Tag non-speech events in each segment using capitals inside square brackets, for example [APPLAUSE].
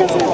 doesn't, doesn't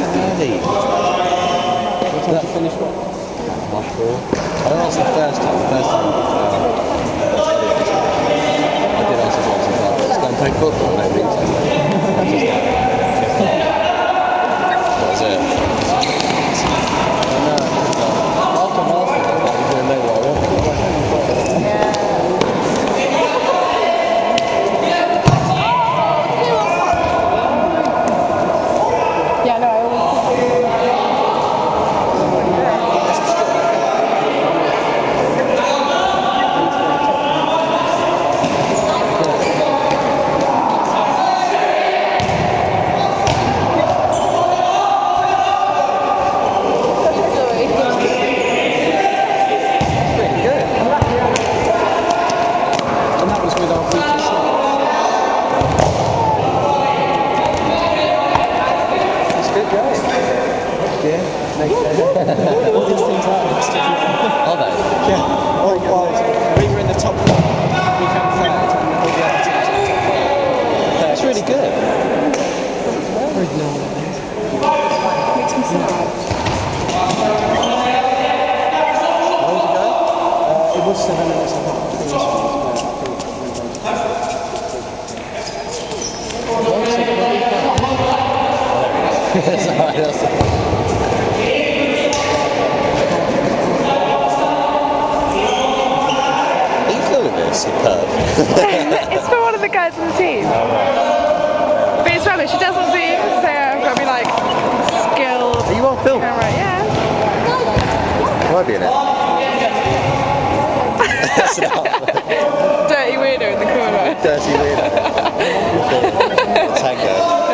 Why could it be so early? What time did you finish what? Half four. I asked the first time. The first time. Uh, I did ask the box as well. Let's go and play football. I don't think so. I just, uh, that was it. I know. After half of it, I didn't know what I wanted. Yeah, no, I always Pretty good. And that was with our feature It's good going. Yeah. All these things are Are they? Yeah. Well, well, we were in the top four. We and all the other teams. It's really good. makes me sad. It was seven minutes. Think. I think it was- Sorry, that's- Superb. [LAUGHS] it's for one of the guys on the team. But it's rubbish. It doesn't seem so I've got to be like skilled. Are you on film? Camera, yeah. Can I be in it? [LAUGHS] Dirty weirdo in the corner. dirty weirdo. [LAUGHS] Tango. for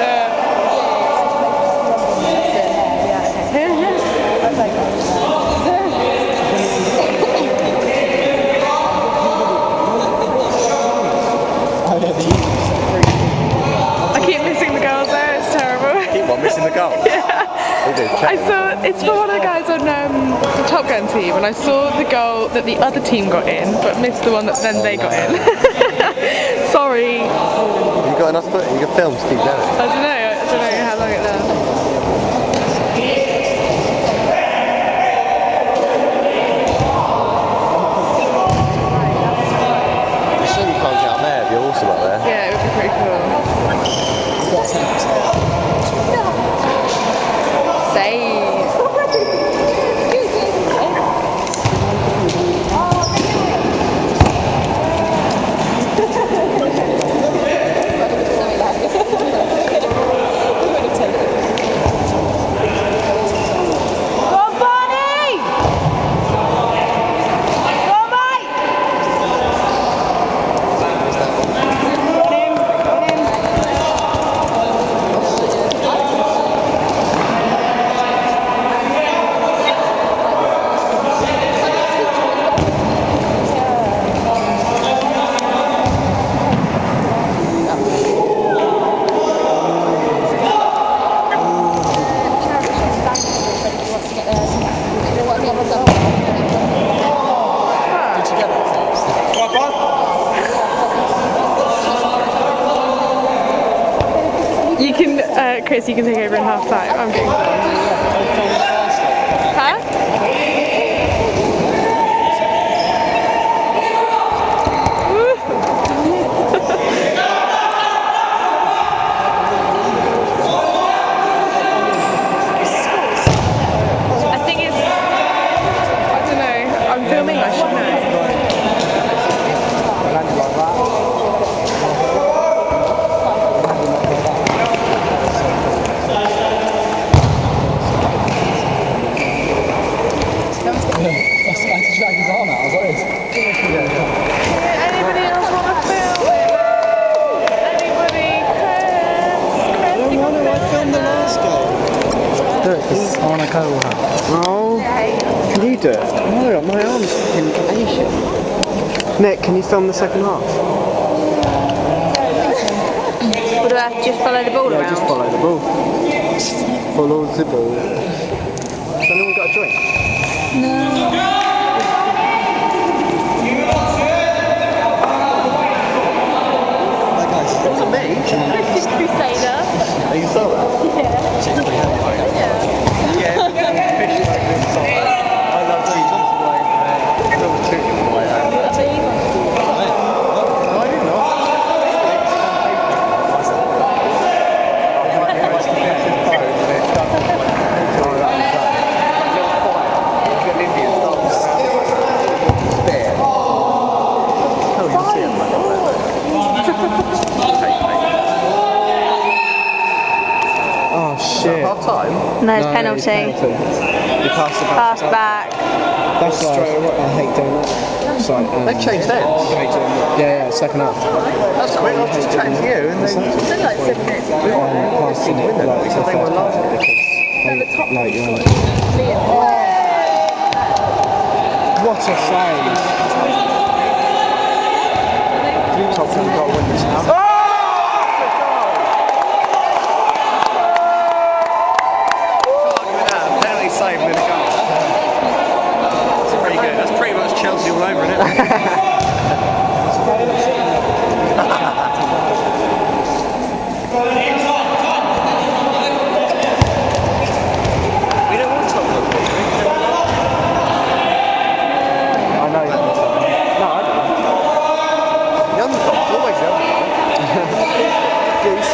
the Top Gun team, and I saw the goal that the other team got in, but missed the one that then they got in. [LAUGHS] Sorry, I You got enough footage? You can film keep going. I don't know how long it lasts. You sure you can't get up there if you're awesome up there? Yeah, it would be pretty cool. What's happened? Save. Did you get that? You can, uh, Chris, you can take over in half time. I'm getting. Huh? I think it's. I don't know. I'm filming. I should know. I was about to drag his arm out. I was like, Anybody else want to film it? Anybody? Chris? Chris, you why can do I film film the it now. last goal? Do I want to go Oh, can you do it? No, my arm's fucking Asian. Nick, can you film the second half? What do I have to just follow the ball Yeah, around? just follow the ball. Follow the ball. Has anyone got a drink? That guy's Wasn't me. [LAUGHS] Crusader. Are you saw that? Yeah. I love Jesus. Like, uh, I love chicken the way I No, I did not. Oh shit. Half time. No, it's No, penalty. penalty. You passed it back. Pass back. That's why I hate doing that. It's like, um, They've changed ends. Yeah, yeah, second half. That's quick. I've just chatting to you and then Um, passing it like to they were laughing. because they, like, you're like, what a save. Top Gun got to win this now. penalty save with a goal. That's pretty good. That's pretty much Chelsea all over, isn't it? we don't want Tottenham. I know you're No, I don't. The underdog, always the underdog. Goose.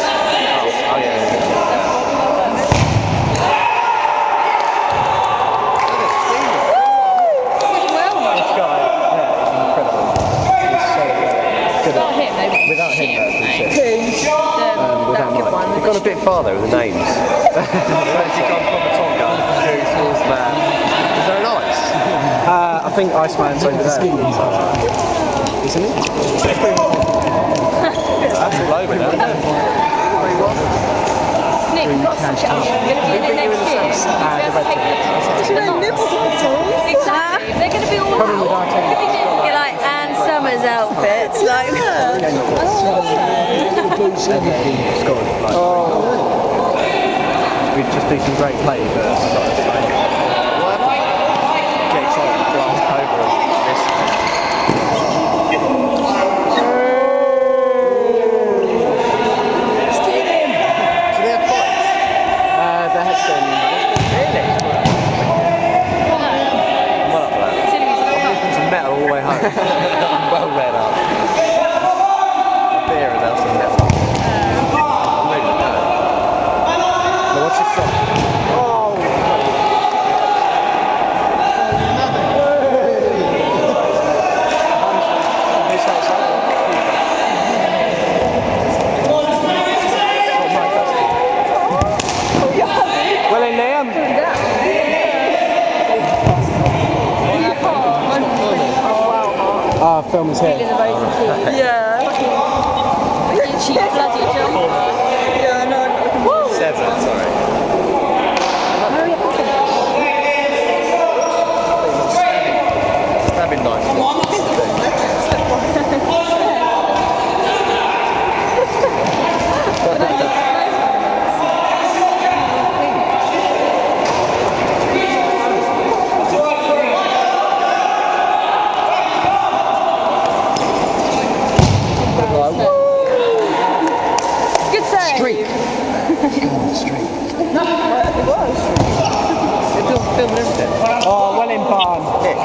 Oh, yeah. This guy, yeah, is incredible. He's so good. Good Not him, though. Without him, that'd be shit. Um, without that good Mike. one. We've gone a bit farther with the names. We've actually gone from the Top Gun to Sportsman. Is there an ice? I think Iceman's over there. Isn't it? That's all over now, isn't it? Nick, you've got to suck it up. You're going to be in it next year. You'll be able to take the Exactly. They're going to be all Probably with out. Arteta. You're like Anne Summers outfits. Like, Scored. Like, We'd just do some great play, but over. Film is here. Yeah. [LAUGHS] Cheap bloody jumper. Seven, sorry. Stabbing knife. Good save. Streak. Streak. It's all film and everything. Oh, well in barn. It's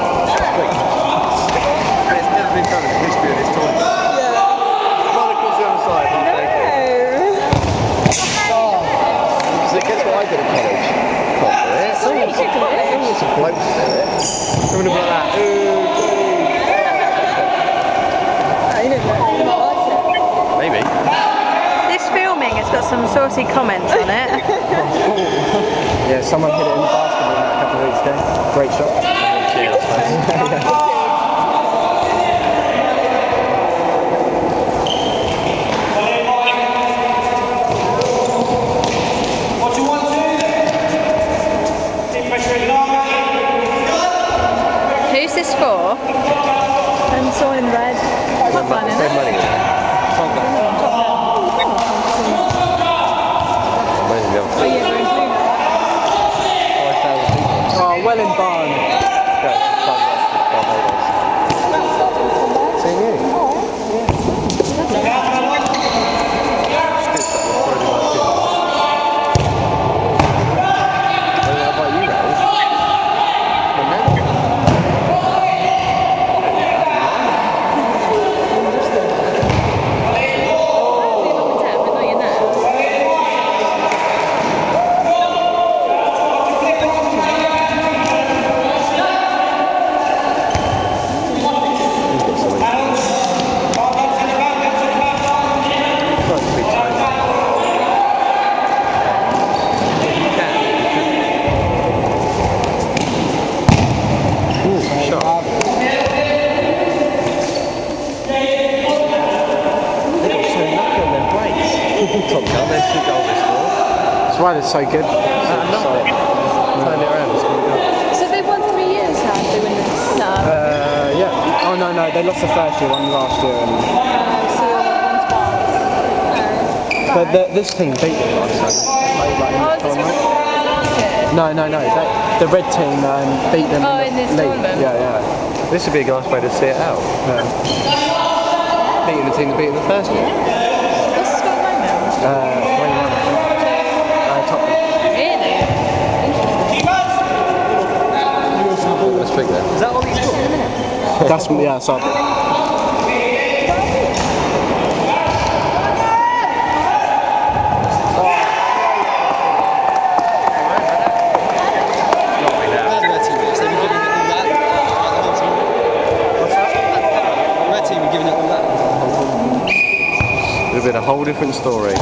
never been done in the history of this tournament. Run across the other side. and take it. Because it gets what I did at college. Can't do it. Oh, you should do it. There's some blokes do it. Something like that. Maybe. This filming has got some saucy comments on it. [LAUGHS] Yeah, someone hit it in the basketball a couple of weeks ago. Great shot. Cheers, I suppose. Who's this for? And someone in red. Top line, isn't Save it? money. Amazing, the other Oh, yeah, we're in blue now. 5,000 people. Oh, well in barn. Go, Barbados. Seeing you. Top gun, there's two goals they scored. That's why they're so good. Nothing. It around, it's. So they won three years, how did they win this? No. Uh, yeah. Oh no, no, they lost the first year, one last year, and so one's one. but the, this team beat them last time. Played like Oh, this this was. No, no, no. They, the red team um, beat them Oh, in, in this league. tournament? Yeah, yeah. This would be a nice way to see it out. yeah. Beating the team that beat them the first year. Giving it all that. Would have been a whole different story.